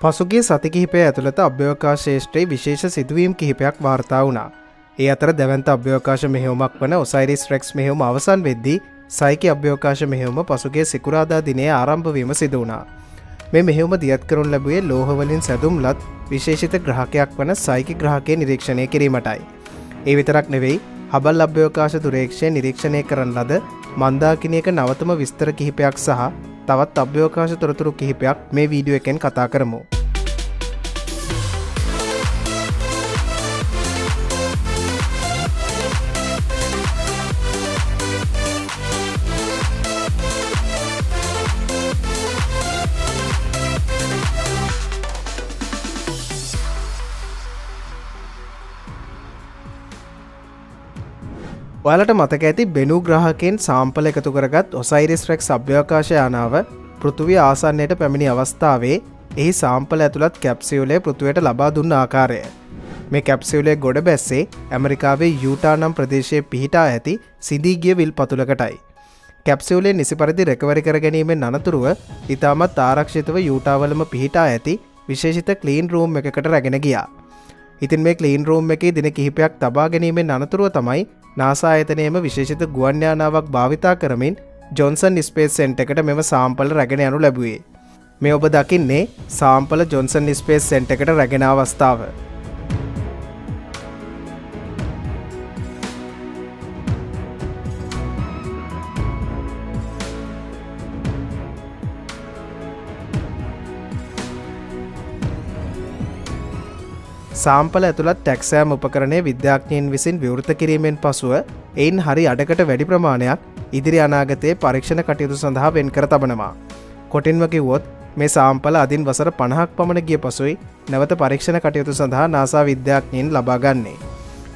පසුගේ සති කිහිපය ඇතුළත අභ්‍යවකාශේෂ්ත්‍රයේ විශේෂ සිදුවීම් කිහිපයක් වාර්තා වුණා. ඒ අතර දැවන්ත අභ්‍යවකාශ මෙහෙවුමක් වන ඔසයිරිස් රෙක්ස් මෙහෙවුම අවසන් වෙද්දී සයිකි අභ්‍යවකාශ මෙහෙවුම පසුගේ සිකුරාදා දිනේ ආරම්භවීම සිදුවනා. මේ මෙහෙවුම දියත් කරුන් ලැබුවේ ලෝහවලින් සැදුම්ලත් විශේෂිත ග්‍රහකයක් වන සයිකි ග්‍රහකය නිරීක්ෂණය කිරීමටයි. ඒ විතරක් නෙවෙයි හබල් අභ්‍යවකාශ දුරේක්ෂය නිරීක්ෂණය කරන ලද මන්දාකිනයක නවතම විස්තර කිහිපයක් සහ තවත් අභ්‍යවකාශ තොරතුරු කිහිපයක් මේ වීඩියෝ එකෙන් කතා කරමු. ඔයාලට මතක ඇති බෙනු ග්‍රහකෙන් සාම්පල එකතු කරගත් ඔසයිරිස් රෙක් අභ්‍යවකාශයානාව පෘතුවී ආසන්නයට පැමිණි අවස්ථාවේ එහි සාම්පල ඇතුළත් කැප්සිවලේ පෘතුවයට ලබා දුන්න ආකාරය. මේ කැප්සිවලේ ගොඩ බැස්සේ ඇමරිකාවේ යුටානම් ප්‍රදේශය පිහිටා ඇති සිදීගිය විල් පතුලකටයි. කැප්සිවලේ නිසි පරිදි රැකවරි කර ගැනීමෙන් අනතුරුව ඉතාමත් ආරක්ෂිතව යුටාවලම පිහිටා ඇති විශේෂිත කලීන් රූම් එකකට රැගෙන ගියා. ඉතින් මේ කලීන් රූම් එකේ දින කිහිපයක් තබා ගැනීමෙන් අනතුරුව තමයි නාසායතනයම විශේෂිත ගුවන්්‍යානාවක් භාවිතා කරමින් ජොන්සන් ස්පේස් සෙන්ට එකට මෙම සාම්පල රැගෙන යනු ලැබුවේ. මේ ඔබ දකින්නේ සාම්පල ජොන්සන් ස්පේස් සෙන්ට එකට රැගෙන අවස්ථාව. සාම්පල ඇතුළත් ටැක්සෑම් උපකරණය විද්‍යාඥයෙන් විසින් විවෘත කිරීමෙන් පසුව එයින් හරි අඩකට වැඩි ප්‍රමාණයක් ඉදිරි අනාගතයේ පරීක්ෂණ කටයුතු සඳහා වෙන් කර තබනවා. කොටින්ම කිව්වොත් මේ සාම්පල අදින් වසර පණහක් පමණ ගිය පසුයි නැවත පරීක්ෂණ කටයුතු සඳහා නාසා විද්‍යාඥයෙන් ලබාගන්නේ.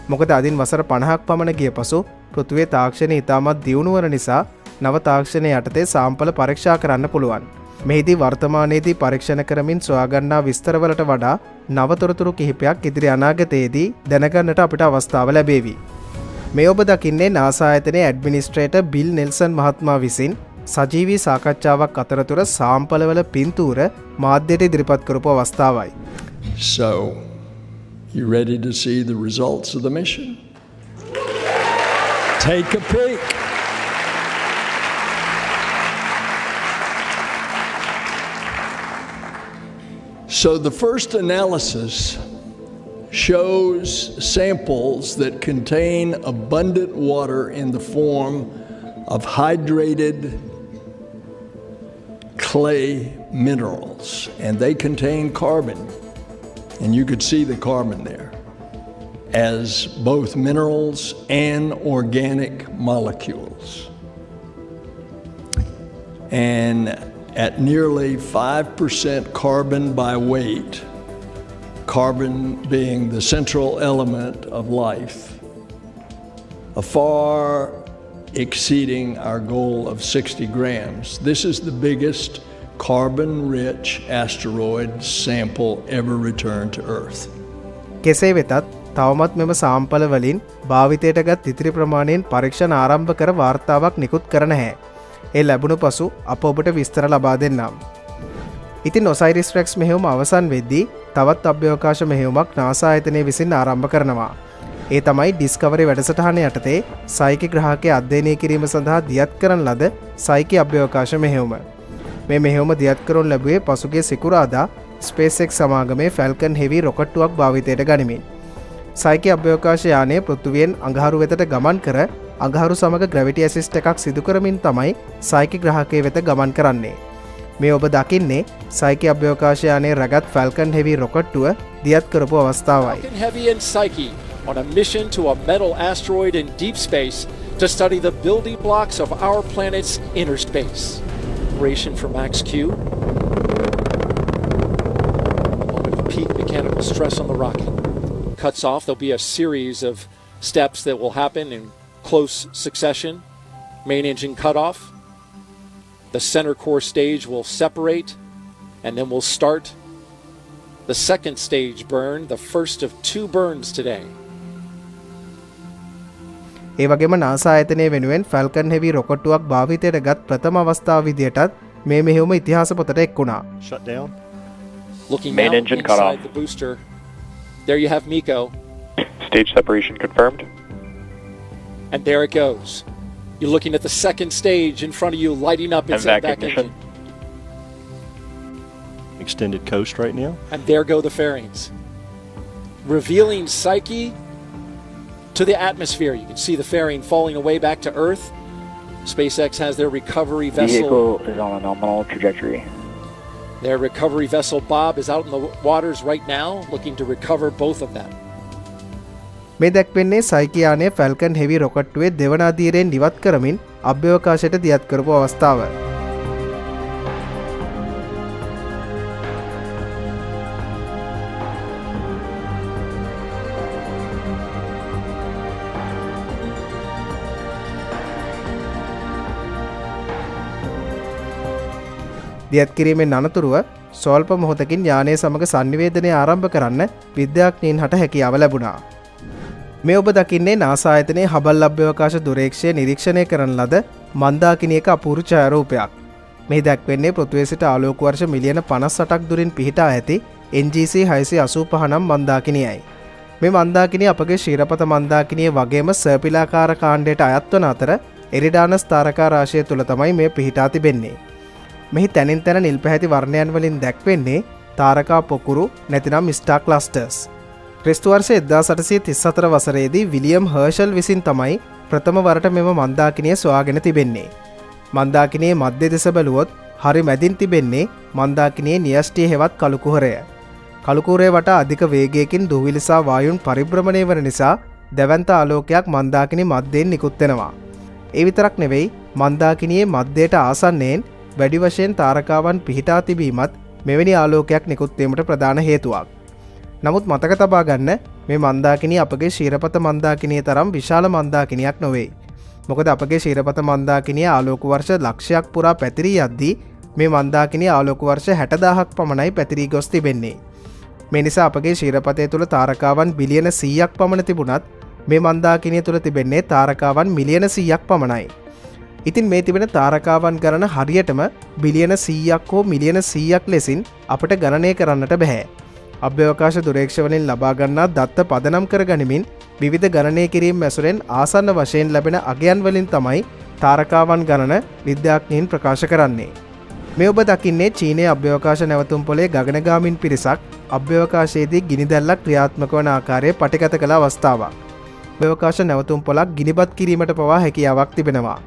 මොකද අදින් වසර පණහක් පමණ ගිය පසු පෘතුවේ තාක්ෂණ ඉතාමත් දියුණුවන නිසා නව තාක්ෂණය යටතේ සාම්පල පරීක්ෂා කරන්න පුළුවන්. මෙහිදී වර්තමානයේදී පරීක්ෂණ කරමින් සොයාගන්නා විස්තරවලට වඩා නවතොරතුරු කිහිපයක් ඉදිරි අනාගතයේදී දැනගන්නට අපිට අවස්ථාව ලැබේවි. මේ ඔබ දකින්නේ නාසායතනය ඇඩමිනිස්ට්‍රේට බිල් නෙල්සන් මහත්මා විසින් සජීවී සාකච්ඡාවක් අතරතුර සාම්පලවල පින්තූර මාධ්‍යයට ඉදිරිපත් කරපු අවස්ථාවයි. So, you ready to see the results of the mission? Take a peek. So the first analysis shows samples that contain abundant water in the form of hydrated clay minerals, and they contain carbon. And you could see the carbon there as both minerals and organic molecules. And at nearly 5% carbon by weight, carbon being the central element of life, a far exceeding our goal of 60 grams. This is the biggest carbon rich asteroid sample ever returned to Earth. කෙසේ වෙතත් තවමත් මෙම සාම්පල වලින් භාවිතයට ගත් ඉතිරි ප්‍රමාණයෙන් පරීක්ෂණ ආරම්භ කර වාර්තාවක් නිකුත් කරන හැ. ඒ ලැබුණු පසු අප ඔබට විස්තර ලබා දෙන්නම්. ඉතින් නොසයිරිස් රෙක්ස් මෙහෙවුම අවසන් වෙද්දී තවත් අභ්‍යවකාශ මෙහෙවුමක් නාසායතනය විසින් ආරම්භ කරනවා. ඒ තමයි ඩිස්කවරි වැඩසටහන යටතේ සයිකි ග්‍රහකය අධ්‍යයනය කිරීම සඳහා දියත් කරන ලද සයිකි අභ්‍යවකාශ මෙහෙවුම. මේ මෙහෙවුම දියත් කරුන් ලැබුවේ පසුගේ සිකුරාදා ස්පේසෙක් සමාගමේ ෆැල්කන් හෙවි රොකට්ටුවක් භාවිතයට ගනිමින්. සයිකි අභ්‍යවකාශ යානය පෘත්තුවෙන් අඟහරු වෙතට ගමන් කර අඟහරු සමඟ ග්‍රවිටි ඇසිස්ට එකක් සිදුකරමින් තමයි සයිකි ග්‍රහකය වෙත ගමන් කරන්නේ. මේ ඔබ දකින්නේ සයිකි අභ්‍යවකාශයානයේ රැගත් ෆැල්කන් හෙවි රොකට්ටුව දියත් කරපු අවස්ථාවයි. Falcon Heavy and Psyche on a mission to a metal asteroid in deep space to study the building blocks of our planet's inner space. Operation for Max Q. A moment of peak mechanical stress on the rocket. Cuts off, there'll be a series of steps that will happen in close succession. Main engine cutoff. The center core stage will separate, and then we'll start the second stage burn, the first of two burns today. ඒ වගේම NASA ඇතනය වෙනුවෙන් falcon heavy රොකොට්ටුවක් භාවිතයට ගත් ප්‍රථම අවස්ථාව විදියටත් මේ මෙහෙවුම ඉතිහාස පොතට එක් වුණා. Shut down. Looking Main out engine cut inside off. the booster. There you have Miko, Stage separation confirmed. and there it goes. You're looking at the second stage in front of you, lighting up And inside vac back engine. Extended coast right now. And there go the fairings. Revealing Psyche to the atmosphere. You can see the fairing falling away back to Earth. SpaceX has their recovery vessel. Vehicle is on a nominal trajectory. Their recovery vessel Bob is out in the waters right now, looking to recover both of them. මේ දැක්වෙන්නේ සයිකයානේ falcon heavy රොකට්ටුවේ දෙවනාදීරයෙන් නිවත් කරමින් අභ්‍යවකාශයට දියත් කරපු අවස්ථාව. දියත් කිරීමෙන් අනතුරුව සොල්ප මොහොතකින් යානය සමඟ සංනිවේදනය ආරම්භ කරන්න විද්‍යාඥීන් හට හැකියාව ලැබුණා. මේ ඔබ දකින්නේ නාසායතනයේ හබල් අභ්‍යවකාශ දුරේක්ෂය නිරීක්ෂණය කරන ලද මන්දාකිනියක අපූරු ඡායරූපයක්. මේ දැක්වෙන්නේ පෘතුවේ සිට ආලෝකවර්ෂ මිලියන පනස් සටක් දුරින් පිහිටා ඇති NGC හයිසි අසූ පහනම් මන්දාකිනියයි. මේ මන්දාකිනි අපගේ ශීරපත මන්දාකිනිය වගේම සර්පිලාකාර කාණ්ඩයට අයත්වන අතර එරිඩානස් තාරකා රාශය තුළ තමයි මේ පිහිටා තිබෙන්නේ. මෙහි තැනින් තැන නිල් පැහැති වර්ණයන් වලින් දැක්වෙන්නේ තාරකා පොකුරු නැතිනම් ස්ටාක් ලස්ටර්ස්. ක්‍රිස්තුවර්ෂ එදදා සටසය තිස් අතර වසරේදී විලියම් හර්ෂල් විසින් තමයි ප්‍රථම වරට මෙම මන්දාකිනය සොයාගෙන තිබෙන්නේ. මන්දාකිනේ මධ්‍ය දෙස බැලුවොත් හරි මැදින් තිබෙන්නේ මන්දාකිනේ නියෂ්ටිය හෙවත් කළුකුහරය. කළුකුරේ වට අධික වේගයකින් දුවිලිසා වායුන් පරිබ්‍රමණය වන නිසා දැවන්ත ආලෝකයක් මන්දාකිනි මධ්‍යයෙන් නිකුත්තෙනවා. ඒ විතරක් නෙවෙයි මන්දාකිනියේ මධ්‍යයට ආසන්නයෙන් වැඩි වශයෙන් තාරකාවන් පිහිටා තිබීමත් මෙවැනි ආලෝකයක් නිකුත්වීමට ප්‍රධාන හේතුවක්. නමුත් මතක තබා ගන්න මේ මන්දාකිනි අපගේ ශීරපත මන්දාකිනය තරම් විශාල මන්දාකිනයක් නොවේ. මොකද අපගේ ශීරපත මන්දාකිනය ආලෝක වර්ෂ ලක්ෂයක් පුරා පැතිරී අද්දී මේ මන්දාකිනි ආලෝක වර්ෂ හැටදාහක් පමණයි පැතිරී ගොස් තිබෙන්නේ. මේ නිසා අපගේ ශීරපතය තුළ තාරකාවන් බිලියන සීයක් පමණ තිබුණත් මේ මන්දාකිනය තුළ තිබෙන්නේ තාරකාවන් මිලියන සීයක් පමණයි. ඉතින් මේ තිබෙන තාරකාවන් ගණන හරියටම බිලියන සීයක් හෝ මිලියන සීයක් ලෙසින් අපට ගණනය කරන්නට බැහැ. අභ්‍යවකාශ දුරේක්ෂවලින් ලබාගන්නා දත්ත පදනම් කර ගනිමින් විවිධ ගණනය කිරීම් මැසුරෙන් ආසන්න වශයෙන් ලැබෙන අගයන් වලින් තමයි තාරකාවන් ගණන විද්‍යාඥයෙන් ප්‍රකාශ කරන්නේ. මේ ඔබ දකින්නේ චීනය අභ්‍යවකාශ නැවතුම් පොලේ ගගනගාමින් පිරිසක් අභ්‍යවකාශයේදී ගිනිදැල්ලක් ක්‍රියාත්මක වන ආකාරය පටිගත කළ අවස්ථාවක්. භ්‍යවකාශ නැවතුම් පොලක් ගිනිබත් කිරීමට පවා හැකියාවක් තිබෙනවා.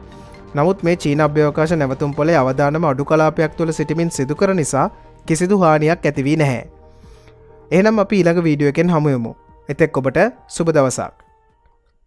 නමුත් මේ චීන අභ්‍යවකාශ නැවතුම් පොලේ අවධානම අඩු කලාපයක් තුළ සිටිමින් සිදුකර නිසා කිසිදු හානියක් ඇතිවී නැහැ. එහනම් අපි ඊළඟ වීඩියෝ එකෙන් හමුයමු. එතෙක් ඔබට සුබ දවසක්.